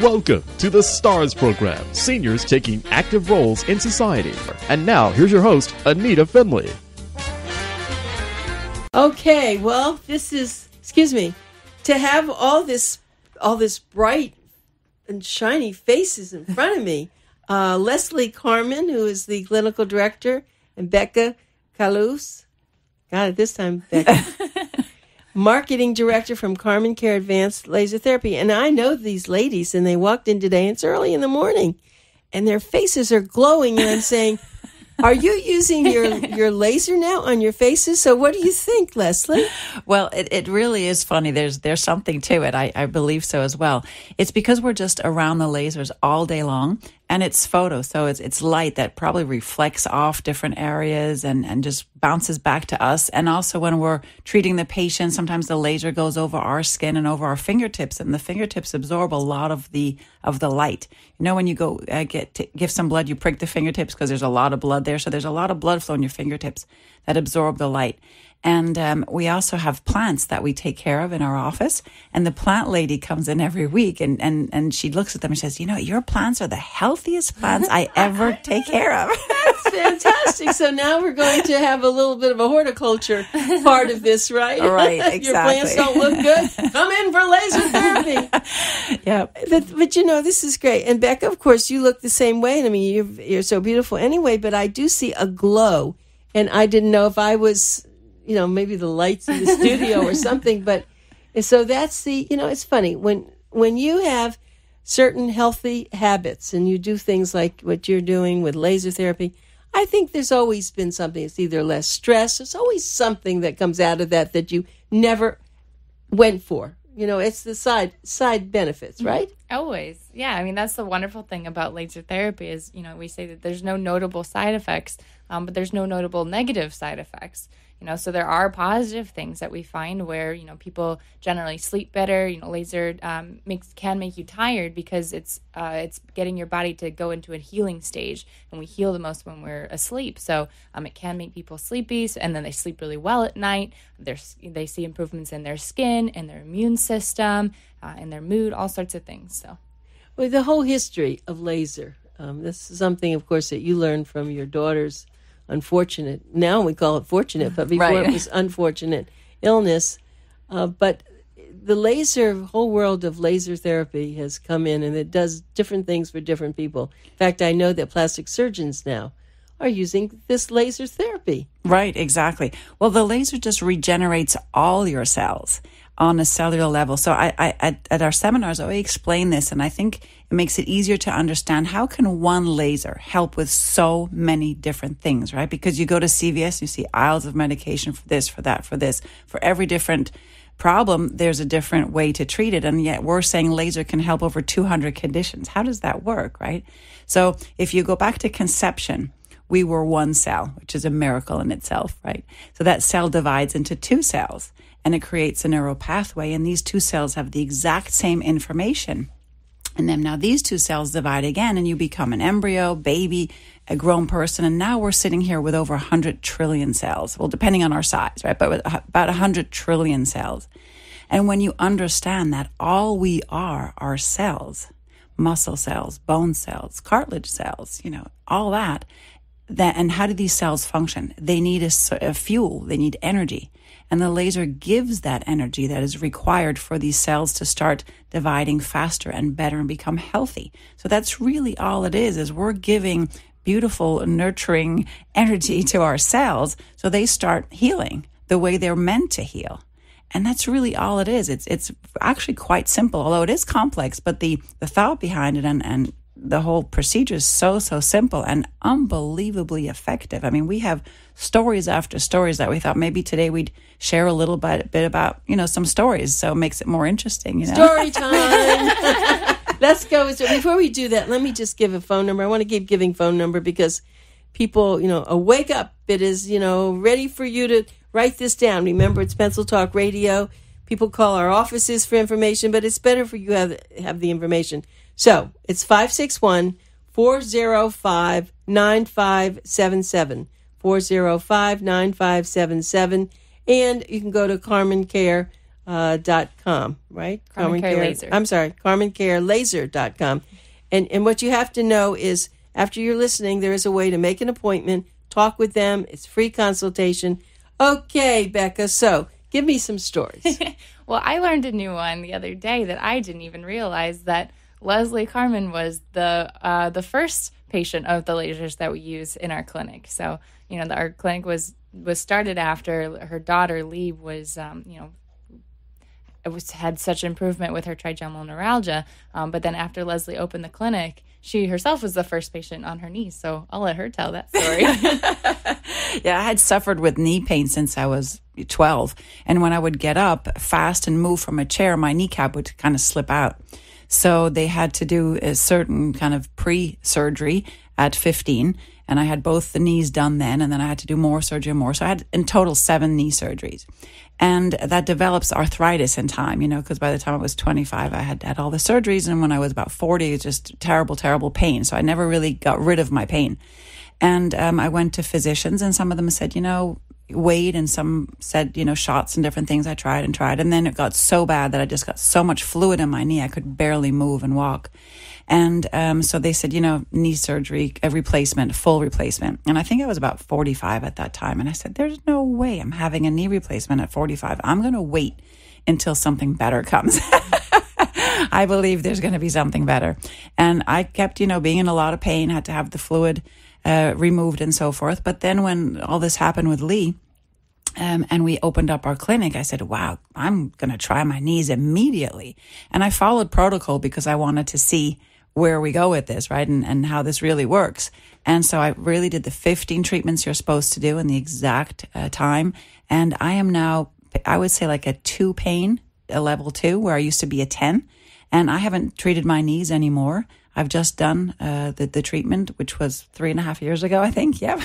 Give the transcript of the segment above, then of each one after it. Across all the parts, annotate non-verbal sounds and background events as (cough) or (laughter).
Welcome to the STARS program, seniors taking active roles in society. And now, here's your host, Anita Finley. Okay, well, this is excuse me, to have all this all this bright and shiny faces in front of me. (laughs) Uh, Leslie Carmen, who is the clinical director, and Becca Kallaus. Got it this time, Becca. (laughs) marketing director from Carmen Care Advanced Laser Therapy. And I know these ladies, and they walked in today, and it's early in the morning, and their faces are glowing. And I'm saying, (laughs) Are you using your, (laughs) your laser now on your faces? So, what do you think, Leslie? Well, it, it really is funny. There's there's something to it. I, I believe so as well. It's because we're just around the lasers all day long, and it's photo, so it's it's light that probably reflects off different areas and and just bounces back to us. And also when we're treating the patient, sometimes the laser goes over our skin and over our fingertips, and the fingertips absorb a lot of the of the light. You know, when you go uh, get to give some blood, you prick the fingertips because there's a lot of blood there. So there's a lot of blood flow in your fingertips that absorb the light. And um, we also have plants that we take care of in our office. And the plant lady comes in every week and, and, and she looks at them and says, You know, your plants are the healthiest plants I ever take care of. (laughs) That's fantastic. So now we're going to have a little bit of a horticulture part of this, right? Right, exactly. (laughs) your plants don't look good. Come in for laser therapy. (laughs) yep. But, but you know, this is great. And Becca, of course, you look the same way. And I mean, you're, you're so beautiful anyway, but I do see a glow. And I didn't know if I was you know, maybe the lights in the (laughs) studio or something. But so that's the, you know, it's funny when when you have certain healthy habits and you do things like what you're doing with laser therapy. I think there's always been something. It's either less stress. There's always something that comes out of that that you never went for. You know, it's the side side benefits, right? Always. Yeah. I mean, that's the wonderful thing about laser therapy is, you know, we say that there's no notable side effects, um, but there's no notable negative side effects you know so there are positive things that we find where you know people generally sleep better you know laser um, makes can make you tired because it's uh, it's getting your body to go into a healing stage and we heal the most when we're asleep. So um, it can make people sleepy and then they sleep really well at night. There's, they see improvements in their skin and their immune system uh, and their mood all sorts of things so. Well the whole history of laser um, this is something of course that you learned from your daughters unfortunate. Now we call it fortunate, but before right. it was unfortunate illness. Uh, but the laser whole world of laser therapy has come in, and it does different things for different people. In fact, I know that plastic surgeons now are using this laser therapy. Right, exactly. Well, the laser just regenerates all your cells on a cellular level. So I, I at, at, our seminars, I explain this, and I think it makes it easier to understand how can one laser help with so many different things, right? Because you go to CVS, you see aisles of medication for this, for that, for this, for every different problem, there's a different way to treat it. And yet we're saying laser can help over 200 conditions. How does that work, right? So if you go back to conception, we were one cell, which is a miracle in itself, right? So that cell divides into two cells and it creates a neural pathway. And these two cells have the exact same information. And then now these two cells divide again, and you become an embryo, baby, a grown person. And now we're sitting here with over 100 trillion cells. Well, depending on our size, right? But with about 100 trillion cells. And when you understand that all we are are cells, muscle cells, bone cells, cartilage cells, you know, all that, that and how do these cells function? They need a, a fuel, they need energy. And the laser gives that energy that is required for these cells to start dividing faster and better and become healthy. So that's really all it is, is we're giving beautiful, nurturing energy to our cells so they start healing the way they're meant to heal. And that's really all it is. It's it's actually quite simple, although it is complex, but the, the thought behind it and, and the whole procedure is so so simple and unbelievably effective. I mean, we have stories after stories that we thought maybe today we'd share a little bit, bit about you know some stories, so it makes it more interesting. You know, story (laughs) time. (laughs) Let's go. So before we do that, let me just give a phone number. I want to keep giving phone number because people, you know, a wake up. It is you know ready for you to write this down. Remember, it's Pencil Talk Radio. People call our offices for information, but it's better for you to have have the information. So it's 561 405 9577. 405 9577. And you can go to Carmen Care uh, dot com, right? Carmen Care Laser. I'm sorry, carmencarelaser.com. And, and what you have to know is after you're listening, there is a way to make an appointment, talk with them. It's free consultation. Okay, Becca. So give me some stories. (laughs) Well, I learned a new one the other day that I didn't even realize that Leslie Carmen was the uh, the first patient of the lasers that we use in our clinic. So you know, the, our clinic was was started after her daughter Lee was um, you know it was had such improvement with her trigeminal neuralgia. Um, but then after Leslie opened the clinic, she herself was the first patient on her knees. So I'll let her tell that story. (laughs) Yeah, I had suffered with knee pain since I was 12. And when I would get up fast and move from a chair, my kneecap would kind of slip out. So they had to do a certain kind of pre surgery at 15. And I had both the knees done then. And then I had to do more surgery and more. So I had in total seven knee surgeries. And that develops arthritis in time, you know, because by the time I was 25, I had had all the surgeries. And when I was about 40, it just terrible, terrible pain. So I never really got rid of my pain. And um, I went to physicians, and some of them said, you know, wait, and some said, you know, shots and different things. I tried and tried. And then it got so bad that I just got so much fluid in my knee, I could barely move and walk. And um, so they said, you know, knee surgery, a replacement, full replacement. And I think I was about 45 at that time. And I said, there's no way I'm having a knee replacement at 45. I'm going to wait until something better comes. (laughs) I believe there's going to be something better. And I kept, you know, being in a lot of pain, had to have the fluid uh, removed and so forth. But then when all this happened with Lee, um, and we opened up our clinic, I said, wow, I'm going to try my knees immediately. And I followed protocol because I wanted to see where we go with this, right? And, and how this really works. And so I really did the 15 treatments you're supposed to do in the exact uh, time. And I am now, I would say like a two pain, a level two, where I used to be a 10. And I haven't treated my knees anymore. I've just done uh, the the treatment, which was three and a half years ago, I think. (laughs) Yeah,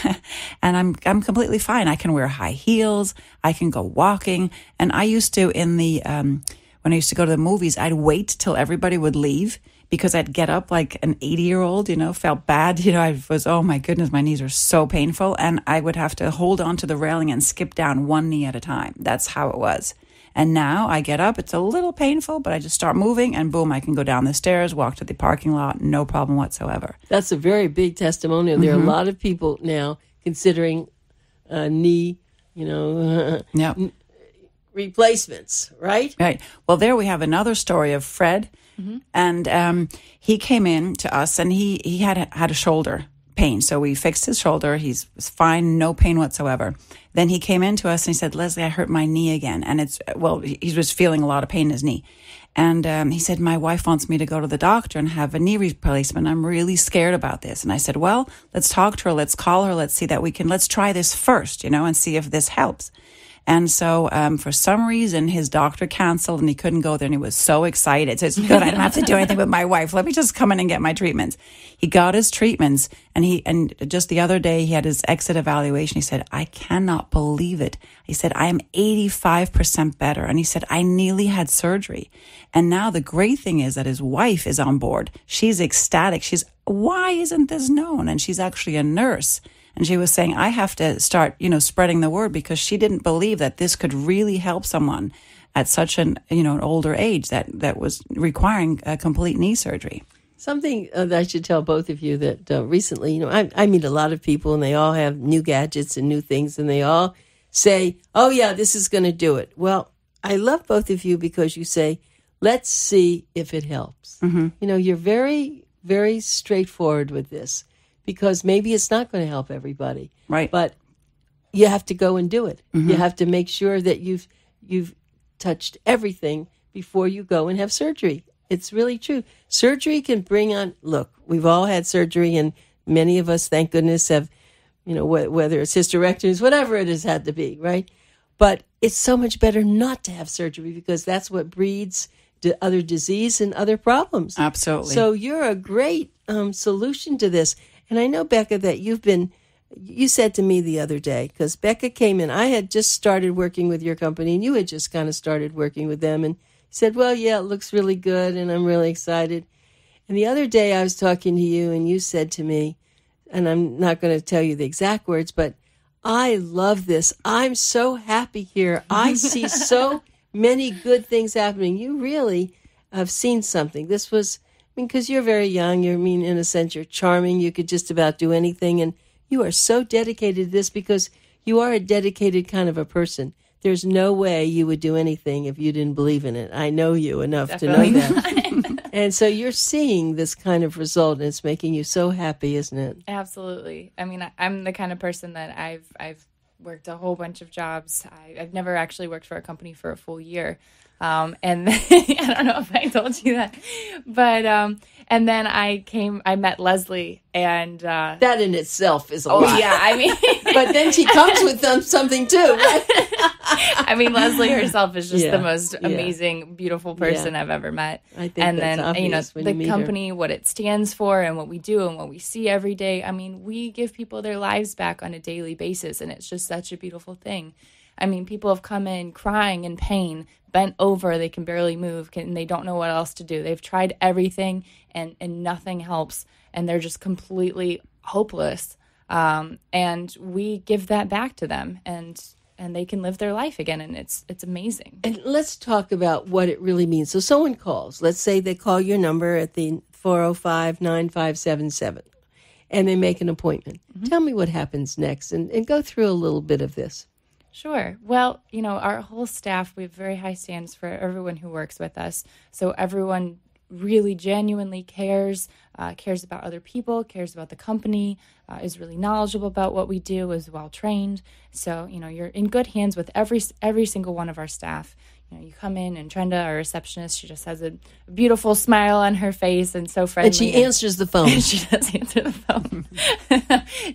and I'm I'm completely fine. I can wear high heels. I can go walking. And I used to in the um, when I used to go to the movies, I'd wait till everybody would leave because I'd get up like an 80 year old, you know, felt bad. (laughs) You know, I was, oh my goodness, my knees are so painful. And I would have to hold on to the railing and skip down one knee at a time. That's how it was. And now I get up, it's a little painful, but I just start moving and boom, I can go down the stairs, walk to the parking lot, no problem whatsoever. That's a very big testimonial. There are a lot of people now considering uh, knee, you know, (laughs) Yeah. replacements, right? Right. Well, there we have another story of Fred, and um, he came in to us, and he he had had a shoulder pain, so we fixed his shoulder. He's fine, no pain whatsoever. Then he came in to us and he said, "Leslie, I hurt my knee again," and it's well, he was feeling a lot of pain in his knee. And um, he said, My wife wants me to go to the doctor and have a knee replacement. I'm really scared about this. And I said, Well, let's talk to her. Let's call her. Let's see that we can, let's try this first, you know, and see if this helps. And so, um, for some reason, his doctor canceled and he couldn't go there. And he was so excited. So it's good. I don't have to do anything with my wife. Let me just come in and get my treatments. He got his treatments and he, and just the other day, he had his exit evaluation. He said, I cannot believe it. He said, I am 85% better. And he said, I nearly had surgery. And now the great thing is that his wife is on board. She's ecstatic. She's, why isn't this known? And she's actually a nurse. And she was saying, I have to start, you know, spreading the word because she didn't believe that this could really help someone at such an, you know, an older age that, that was requiring a complete knee surgery. Something uh, that I should tell both of you that uh, recently, you know, I, I meet a lot of people and they all have new gadgets and new things and they all say, oh, yeah, this is going to do it. Well, I love both of you because you say, let's see if it helps. You know, you're very, very straightforward with this because maybe it's not going to help everybody. Right. But you have to go and do it. You have to make sure that you've you've touched everything before you go and have surgery. It's really true. Surgery can bring on. Look, we've all had surgery, and many of us, thank goodness, have you know wh- whether it's hysterectomies, whatever it has had to be, right? But it's so much better not to have surgery because that's what breeds other disease and other problems. Absolutely. So you're a great um, solution to this. And I know, Becca, that you've been, you said to me the other day, because Becca came in, I had just started working with your company and you had just kind of started working with them and said, well, yeah, it looks really good and I'm really excited. And the other day I was talking to you and you said to me, and I'm not going to tell you the exact words, but I love this. I'm so happy here. I see (laughs) so many good things happening. You really have seen something. This was, mean, because you're very young. You're, I mean, in a sense, you're charming. You could just about do anything, and you are so dedicated to this because you are a dedicated kind of a person. There's no way you would do anything if you didn't believe in it. I know you enough Definitely to know that. (laughs) and so you're seeing this kind of result, and it's making you so happy, isn't it? Absolutely. I mean, I- I'm the kind of person that I've I've worked a whole bunch of jobs. I, I've never actually worked for a company for a full year, um, and (laughs) I don't know if I told you that, but um, and then I came, I met Leslie, and uh, That in itself is a oh lot. yeah, I mean, (laughs) But then she comes with them something too, right? (laughs) I mean, Leslie herself is just Yeah, the most yeah. amazing, beautiful person I've ever met. I think and then you know the you meet her. company, what it stands for, and what we do, and what we see every day. I mean, we give people their lives back on a daily basis, and it's just such a beautiful thing. I mean, people have come in crying in pain, bent over, they can barely move, can, and they don't know what else to do. They've tried everything, and and nothing helps, and they're just completely hopeless. Um, and we give that back to them, and and they can live their life again, and it's it's amazing. And let's talk about what it really means. So someone calls. Let's say they call your number at the 405 9577 and they make an appointment. Tell me what happens next and, and go through a little bit of this. Sure. Well, you know, our whole staff, we have very high standards for everyone who works with us. So everyone really genuinely cares, uh, cares about other people, cares about the company, uh, is really knowledgeable about what we do, is well trained. So, you know, you're in good hands with every every single one of our staff. You know, you come in and Trenda, our receptionist, she just has a beautiful smile on her face and so friendly. And she answers the (laughs) phone. she does answer the phone.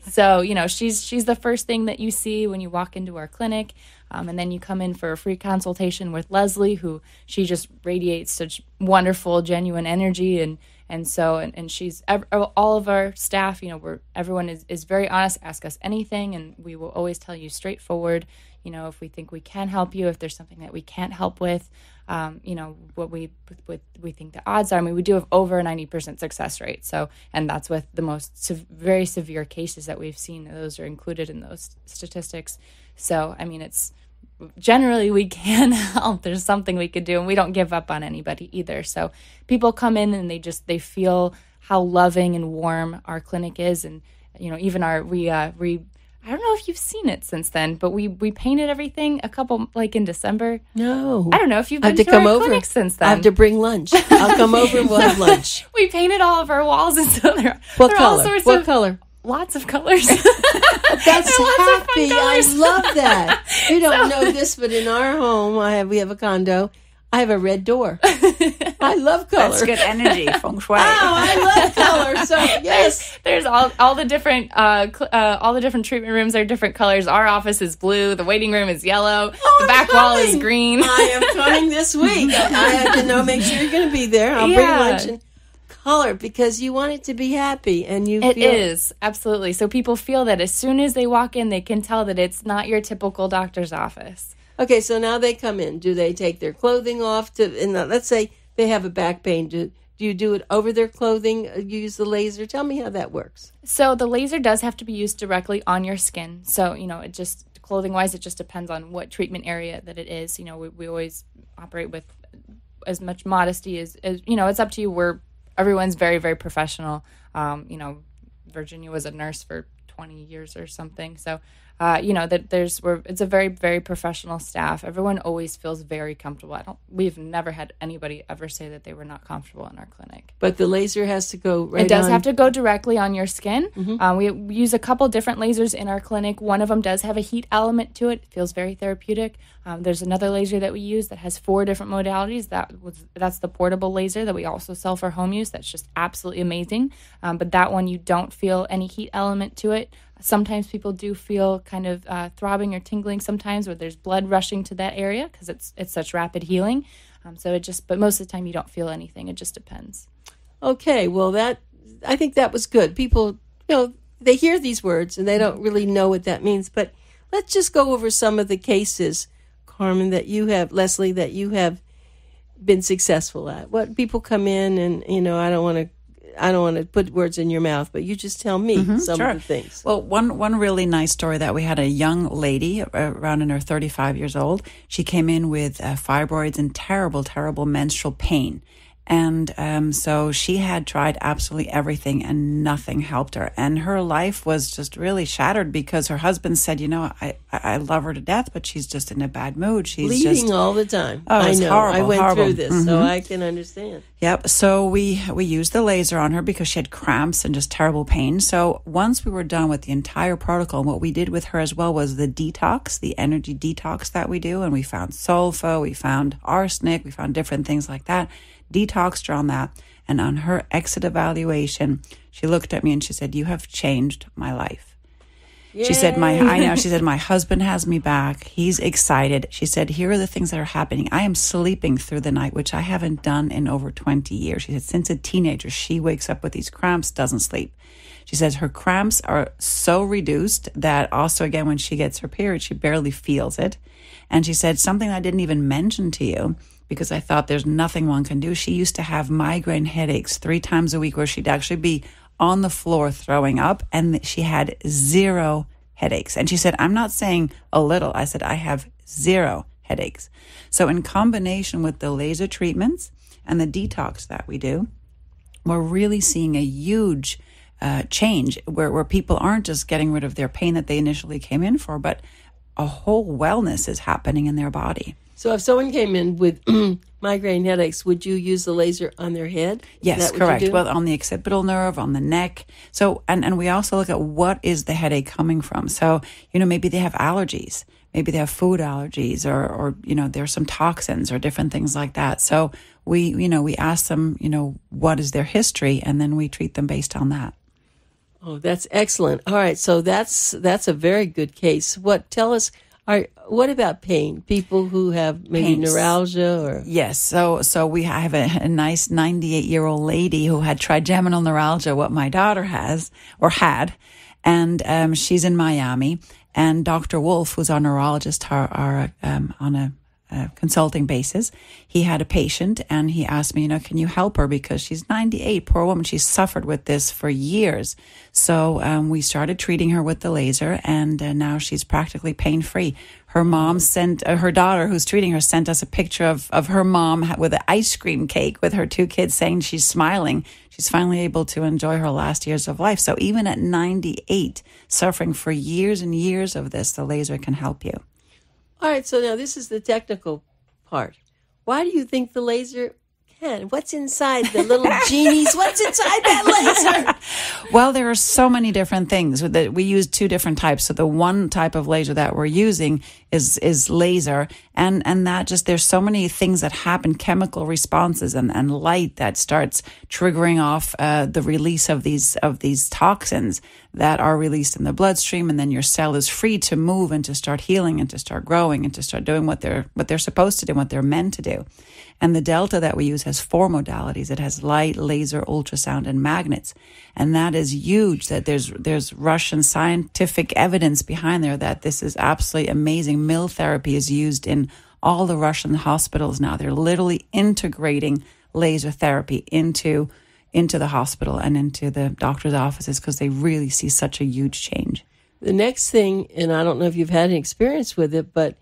(laughs) so you know she's she's the first thing that you see when you walk into our clinic, um, and then you come in for a free consultation with Leslie, who she just radiates such wonderful, genuine energy, and and so and, and she's all of our staff. You know, we're everyone is is very honest. Ask us anything, and we will always tell you straightforward. You know, if we think we can help you, if there's something that we can't help with, um, you know what we what we think the odds are. I mean, we do have over a ninety percent success rate. So, and that's with the most sev- very severe cases that we've seen. Those are included in those statistics. So, I mean, it's generally we can (laughs) help. There's something we could do, and we don't give up on anybody either. So, people come in and they just they feel how loving and warm our clinic is, and you know, even our we uh, we I don't know if you've seen it since then, but we we painted everything a couple like in December. No. I don't know if you've I been have to to, come our over. since then. I have to bring lunch. I'll come over and we'll have (laughs) lunch. we painted all of our walls, and so there, What there are all color? sorts What of color? lots of colors. (laughs) (laughs) That's There are lots of fun happy. I love that. You don't know this, but in our home, I have we have a condo. I have a red door. (laughs) I love color. That's good energy, (laughs) feng shui. Oh, I love color. So (laughs) yes, There's all all the different uh, cl- uh all the different treatment rooms are different colors. Our office is blue. The waiting room is yellow. Oh, the I'm back wall is green. I am coming this week. I have to know, make sure you're going to be there. I'll bring Yeah. lunch and color because you want it to be happy and you It feel is absolutely. So people feel that as soon as they walk in, they can tell that it's not your typical doctor's office. Okay, so now they come in. Do they take their clothing off to and let's say they have a back pain. Do do you do it over their clothing? uh, Use the laser. Tell me how that works. So the laser does have to be used directly on your skin. So you know, it just clothing wise, it just depends on what treatment area that it is. You know, we, we always operate with as much modesty as, as you know. It's up to you. We're everyone's very very professional. Um, you know, Virginia was a nurse for twenty years or something. So. Uh, you know that there's we're it's a very very professional staff. Everyone always feels very comfortable. I don't. We've never had anybody ever say that they were not comfortable in our clinic. But the laser has to go right It does on. have to go directly on your skin. Mm-hmm. Um, we we use a couple different lasers in our clinic. One of them does have a heat element to it. It feels very therapeutic. Um, there's another laser that we use that has four different modalities. That was that's the portable laser that we also sell for home use. That's just absolutely amazing. Um, but that one you don't feel any heat element to it. Sometimes people do feel kind of uh, throbbing or tingling sometimes, where there's blood rushing to that area because it's it's such rapid healing. Um, so it just, but most of the time you don't feel anything. It just depends. Okay, well that I think that was good. People, you know, they hear these words and they don't really know what that means. But let's just go over some of the cases, Carmen, that you have, Leslie, that you have been successful at. What people come in and you know, I don't want to I don't want to put words in your mouth, but you just tell me some of the things. Well, one one really nice story that we had a young lady uh, around in her 35 years old. She came in with uh, fibroids and terrible, terrible menstrual pain. And um, so she had tried absolutely everything and nothing helped her. And her life was just really shattered because her husband said, You know, I, I love her to death, but she's just in a bad mood. She's Bleeding just. all the time. Oh, I know. I went horrible. through this, so I can understand. Yep. So we we used the laser on her because she had cramps and just terrible pain. So once we were done with the entire protocol, what we did with her as well was the detox, the energy detox that we do, and we found sulfur, we found arsenic, we found different things like that. Detoxed her on that, and on her exit evaluation, she looked at me and she said, "You have changed my life." She said, "My I know." She said, "My husband has me back. He's excited." She said, "Here are the things that are happening. I am sleeping through the night, which I haven't done in over twenty years." She said, "Since a teenager, she wakes up with these cramps, doesn't sleep." She says her cramps are so reduced that also again when she gets her period, she barely feels it. And she said something I didn't even mention to you because I thought there's nothing one can do. She used to have migraine headaches three times a week where she'd actually be on the floor throwing up and she had zero headaches. And she said, I'm not saying a little. I said, I have zero headaches. So in combination with the laser treatments and the detox that we do, we're really seeing a huge uh, change where, where people aren't just getting rid of their pain that they initially came in for, but a whole wellness is happening in their body. So if someone came in with (clears throat) migraine headaches, would you use the laser on their head? Yes, correct. Well, on the occipital nerve, on the neck. So, and, and we also look at what is the headache coming from. So, you know, maybe they have allergies. Maybe they have food allergies or, or, you know, there's some toxins or different things like that. So we, you know, we ask them, you know, what is their history and then we treat them based on that. Oh, that's excellent. All right, so that's that's a very good case. What tell us? Are what about pain? People who have maybe Pains. neuralgia or Yes. So, so we have a, a nice 98 year old lady who had trigeminal neuralgia, what my daughter has or had. And, um, she's in Miami and Dr. Wolf, who's our neurologist, are, are, um, on a, a consulting basis. He had a patient and he asked me, you know, can you help her? Because she's 98, poor woman. She's suffered with this for years. So, um, we started treating her with the laser and uh, now she's practically pain free. Her mom sent, uh, her daughter who's treating her sent us a picture of, of her mom with an ice cream cake with her two kids saying she's smiling. She's finally able to enjoy her last years of life. So even at 98, suffering for years and years of this, the laser can help you. All right, so now this is the technical part. Why do you think the laser can? What's inside the little genies? What's inside that laser? (laughs) Well, there are so many different things that we use two different types. So the one type of laser that we're using is is laser, and and that just there's so many things that happen, chemical responses and and light that starts triggering off uh, the release of these of these toxins that are released in the bloodstream, and then your cell is free to move and to start healing and to start growing and to start doing what they're what they're supposed to do, what they're meant to do. And the Delta that we use has four modalities. It has light, laser, ultrasound, and magnets. And that is huge that there's, there's Russian scientific evidence behind there that this is absolutely amazing. MIL therapy is used in all the Russian hospitals now. They're literally integrating laser therapy into, into the hospital and into the doctor's offices because they really see such a huge change. the next thing, and I don't know if you've had any experience with it, but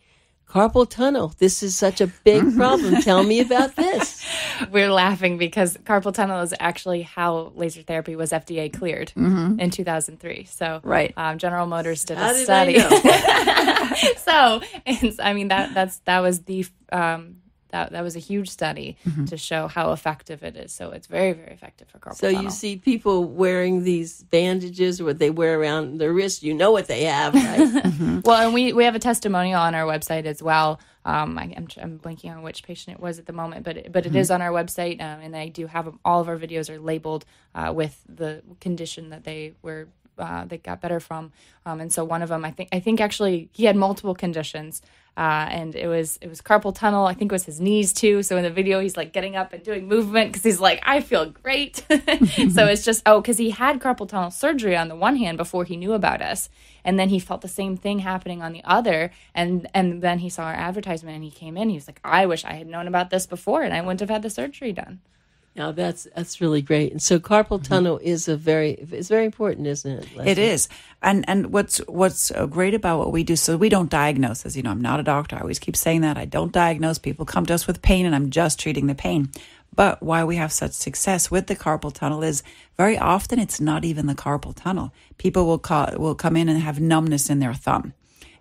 carpal tunnel. This is such a big problem. Tell me about (laughs) this. We're laughing because carpal tunnel is actually how laser therapy was FDA cleared in 2003. So, Right. um, General Motors did How a did study. I know? (laughs) so, it's, I mean that that's that was the um, that that was a huge study to show how effective it is. So it's very very effective for carpal So tunnel. you see people wearing these bandages or what they wear around their wrist. You know what they have, right? (laughs) (laughs) Well, and we we have a testimonial on our website as well. Um, I, I'm I'm blanking on which patient it was at the moment, but it, but it is on our website, um, and I do have all of our videos are labeled uh, with the condition that they were uh, they got better from. Um, and so one of them, I think I think actually he had multiple conditions. Uh, and it was it was carpal tunnel. I think it was his knees too. So in the video, he's like getting up and doing movement because he's like, I feel great. (laughs) so it's just oh, because he had carpal tunnel surgery on the one hand before he knew about us, and then he felt the same thing happening on the other, and and then he saw our advertisement and he came in. He was like, I wish I had known about this before, and I wouldn't have had the surgery done. Now that's that's really great. And so carpal mm-hmm. tunnel is a very it's very important, isn't it? Leslie? It is, and and what's what's great about what we do. So we don't diagnose. As you know, I'm not a doctor. I always keep saying that. I don't diagnose. People come to us with pain, and I'm just treating the pain. But why we have such success with the carpal tunnel is very often it's not even the carpal tunnel. People will call, will come in and have numbness in their thumb,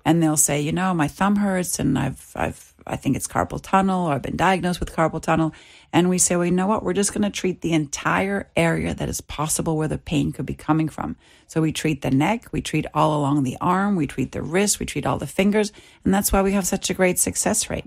and they'll say, you know, my thumb hurts, and I've I've I think it's carpal tunnel, or I've been diagnosed with carpal tunnel. And we say, well, you know what? We're just going to treat the entire area that is possible where the pain could be coming from. So we treat the neck, we treat all along the arm, we treat the wrist, we treat all the fingers, and that's why we have such a great success rate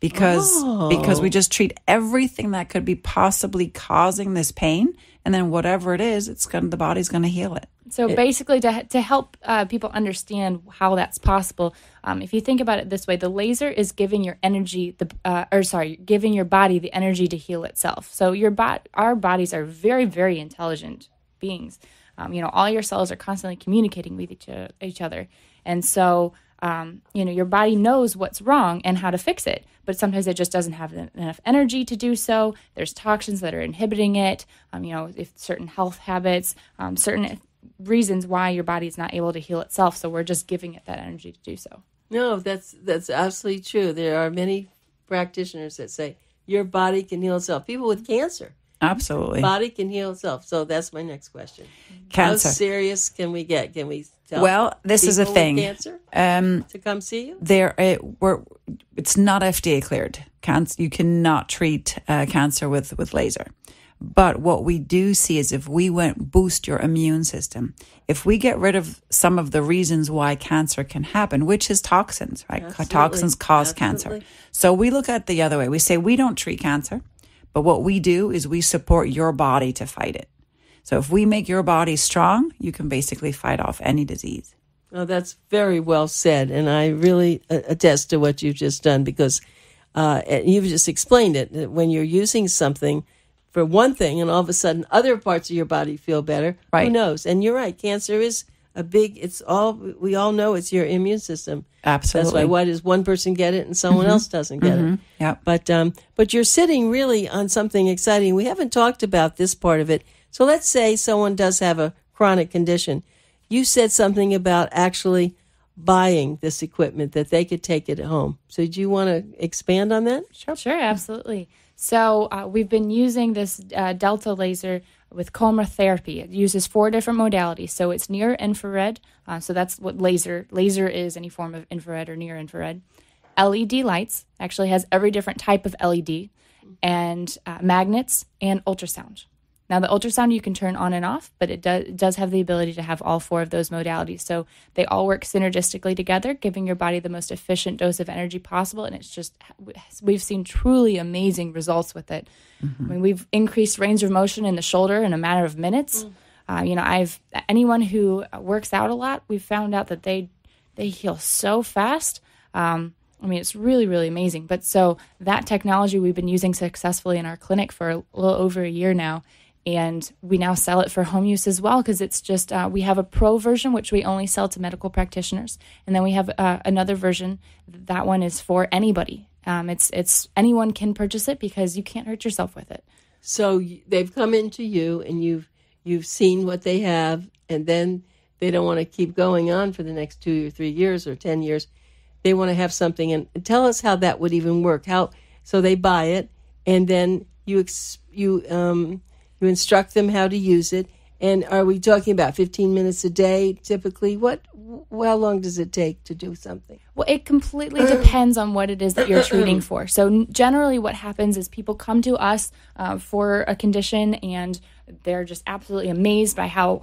because Oh. because we just treat everything that could be possibly causing this pain, and then whatever it is, it's going to the body's going to heal it. So basically, to to help uh, people understand how that's possible, um, if you think about it this way, the laser is giving your energy the uh, or sorry, giving your body the energy to heal itself. So your bot, our bodies are very very intelligent beings. Um, you know, all your cells are constantly communicating with each, uh, each other, and so um, you know your body knows what's wrong and how to fix it. But sometimes it just doesn't have enough energy to do so. There's toxins that are inhibiting it. Um, you know, if certain health habits, um, certain reasons why your body is not able to heal itself. So we're just giving it that energy to do so. No, that's that's absolutely true. There are many practitioners that say your body can heal itself. People with cancer, Absolutely, body can heal itself. So that's my next question. cancer. How serious can we get? Can we tell Well, this is a thing. cancer Um, to come see you? there uh, we're it's not FDA cleared. Cancer you cannot treat uh, cancer with with laser. But what we do see is if we went boost your immune system, if we get rid of some of the reasons why cancer can happen, which is toxins, right? Absolutely. Toxins cause cancer. So we look at the other way. We say we don't treat cancer, but what we do is we support your body to fight it. So if we make your body strong, you can basically fight off any disease. Oh, that's very well said, and I really uh, attest to what you've just done because uh, you've just explained it. that When you're using something for one thing, and all of a sudden other parts of your body feel better, right. who knows? And you're right, cancer is a big. It's all we all know. It's your immune system. Absolutely. That's why. Why does one person get it and someone else doesn't get it? yeah But um, but you're sitting really on something exciting. We haven't talked about this part of it. So let's say someone does have a chronic condition. You said something about actually buying this equipment that they could take it at home. So do you want to expand on that? Sure, sure, absolutely. So uh, we've been using this uh, delta laser with coma therapy. It uses four different modalities. So it's near infrared. Uh, so that's what laser laser is any form of infrared or near infrared. LED lights actually has every different type of LED, and uh, magnets and ultrasound. Now, the ultrasound you can turn on and off, but it does, it does have the ability to have all four of those modalities. So they all work synergistically together, giving your body the most efficient dose of energy possible. And it's just, we've seen truly amazing results with it. I mean, we've increased range of motion in the shoulder in a matter of minutes. Uh, you know, I've, anyone who works out a lot, we've found out that they, they heal so fast. Um, I mean, it's really, really amazing. But so that technology we've been using successfully in our clinic for a little over a year now. And we now sell it for home use as well because it's just, uh, we have a pro version, which we only sell to medical practitioners. And then we have uh, another version. That one is for anybody. Um, it's, it's anyone can purchase it because you can't hurt yourself with it. So they've come into you and you've you've seen what they have, and then they don't want to keep going on for the next two or three years or ten years. They want to have something, and tell us how that would even work. How so they buy it, and then you ex, you um you instruct them how to use it. And are we talking about fifteen minutes a day typically? What how long does it take to do something? Well, it completely depends on what it is that you're treating (clears throat) for. So, generally, what happens is people come to us uh, for a condition and they're just absolutely amazed by how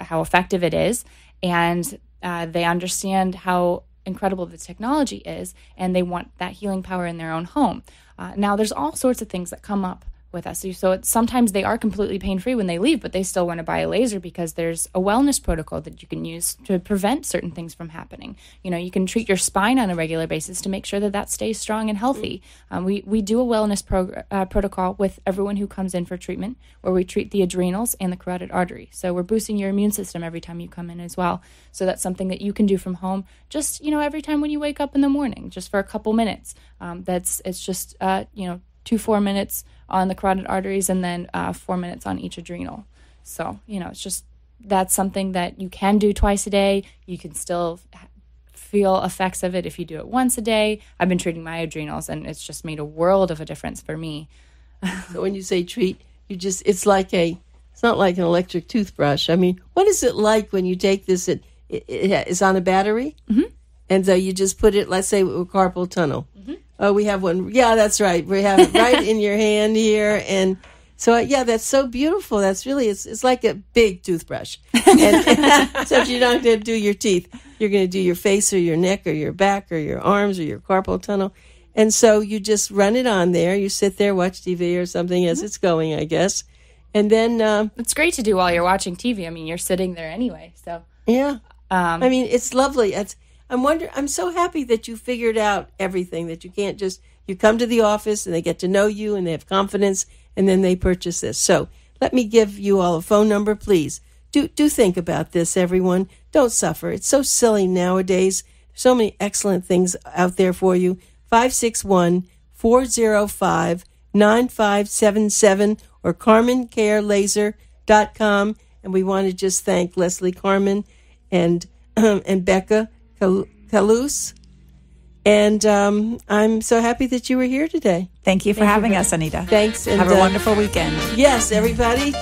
how effective it is, and uh, they understand how incredible the technology is, and they want that healing power in their own home. Uh, now, there's all sorts of things that come up with us. So it's, sometimes they are completely pain free when they leave, but they still want to buy a laser because there's a wellness protocol that you can use to prevent certain things from happening. You know, you can treat your spine on a regular basis to make sure that that stays strong and healthy. Um, we we do a wellness uh, protocol with everyone who comes in for treatment, where we treat the adrenals and the carotid artery. So we're boosting your immune system every time you come in as well. So that's something that you can do from home, just you know, every time when you wake up in the morning, just for a couple minutes. Um, that's it's just uh, you know two four minutes on the carotid arteries, and then uh, four minutes on each adrenal. So you know, it's just that's something that you can do twice a day. You can still feel effects of it if you do it once a day. I've been treating my adrenals, and it's just made a world of a difference for me. so when you say treat, you just it's like a it's not like an electric toothbrush. I mean, what is it like when you take this? It, it, it is on a battery, mm-hmm. and so you just put it. Let's say with carpal tunnel. Mm-hmm. Oh, we have one. Yeah, that's right. We have it right in your hand here, and so yeah, that's so beautiful. That's really it's it's like a big toothbrush. And, (laughs) so you don't have to do your teeth. You're going to do your face or your neck or your back or your arms or your carpal tunnel. And so you just run it on there. You sit there, watch TV or something as mm-hmm. it's going, I guess. And then um, it's great to do while you're watching TV. I mean, you're sitting there anyway. So yeah, um, I mean, it's lovely. It's I'm wonder. I'm so happy that you figured out everything. That you can't just you come to the office and they get to know you and they have confidence and then they purchase this. So let me give you all a phone number, please. Do do think about this, everyone. Don't suffer. It's so silly nowadays. So many excellent things out there for you. 561 405 9577 or carmencarelaser.com. And we want to just thank Leslie Carmen and, um, (clears throat) and Becca Kallaus. And um, I'm so happy that you were here today. Thank you for Thank having you. us, Anita. Thanks. And, Have a uh, wonderful weekend. Yes, everybody.